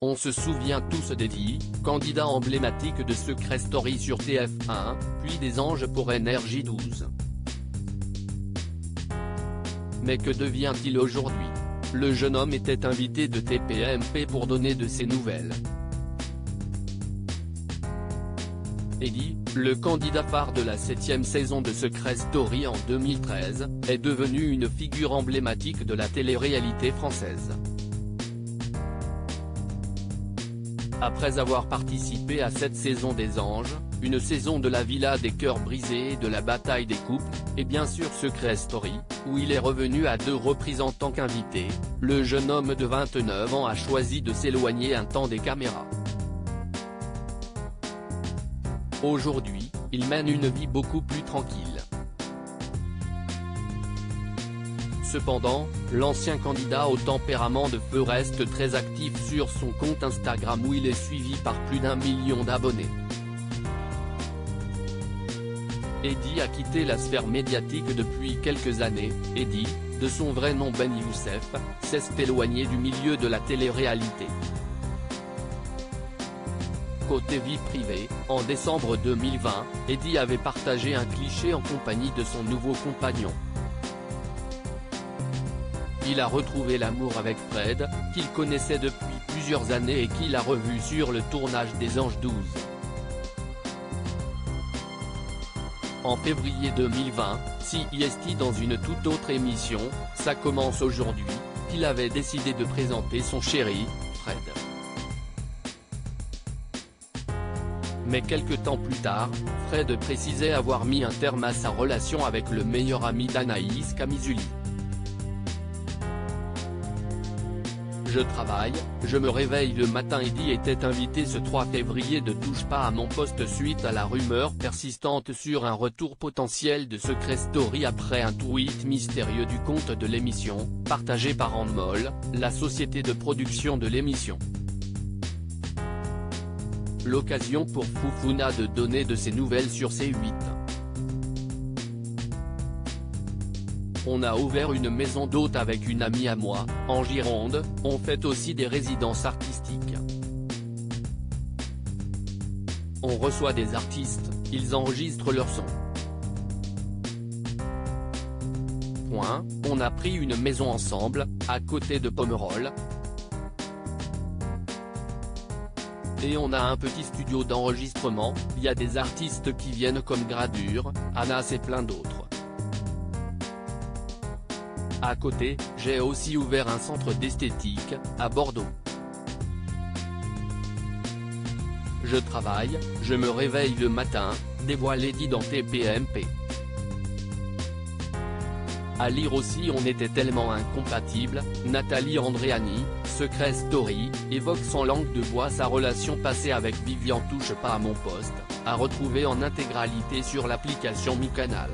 On se souvient tous d'Eddie, candidat emblématique de Secret Story sur TF1, puis des Anges pour NRJ12. Mais que devient-il aujourd'hui? Le jeune homme était invité de TPMP pour donner de ses nouvelles. Eddie, le candidat phare de la septième saison de Secret Story en 2013, est devenu une figure emblématique de la télé-réalité française. Après avoir participé à cette saison des Anges, une saison de la Villa des Cœurs Brisés et de la Bataille des Couples, et bien sûr Secret Story, où il est revenu à deux reprises en tant qu'invité, le jeune homme de 29 ans a choisi de s'éloigner un temps des caméras. Aujourd'hui, il mène une vie beaucoup plus tranquille. Cependant, l'ancien candidat au tempérament de feu reste très actif sur son compte Instagram où il est suivi par plus d'un million d'abonnés. Eddie a quitté la sphère médiatique depuis quelques années, Eddie, de son vrai nom Ben Youssef, s'est éloigné du milieu de la télé-réalité. Côté vie privée, en décembre 2020, Eddie avait partagé un cliché en compagnie de son nouveau compagnon. Il a retrouvé l'amour avec Fred, qu'il connaissait depuis plusieurs années et qu'il a revu sur le tournage des Anges 12. En février 2020, si est dans une toute autre émission, ça commence aujourd'hui, qu'il avait décidé de présenter son chéri, Fred. Mais quelques temps plus tard, Fred précisait avoir mis un terme à sa relation avec le meilleur ami d'Anaïs Camisuli. Je travaille, je me réveille le matin Eddie était invité ce 3 février de Touche pas à mon poste suite à la rumeur persistante sur un retour potentiel de Secret Story après un tweet mystérieux du compte de l'émission, partagé par Anmol, la société de production de l'émission. L'occasion pour Fufuna de donner de ses nouvelles sur C8. On a ouvert une maison d'hôte avec une amie à moi, en Gironde, on fait aussi des résidences artistiques. On reçoit des artistes, ils enregistrent leur son. Point, on a pris une maison ensemble, à côté de Pomerol, Et on a un petit studio d'enregistrement, il y a des artistes qui viennent comme Gradure, Anas et plein d'autres. À côté, j'ai aussi ouvert un centre d'esthétique, à Bordeaux. Je travaille, je me réveille le matin, dévoile Lady dans TPMP. À lire aussi On était tellement incompatibles, Nathalie Andréani, Secret Story, évoque sans langue de bois sa relation passée avec Vivian Touche pas à mon poste, à retrouver en intégralité sur l'application Mi Canal.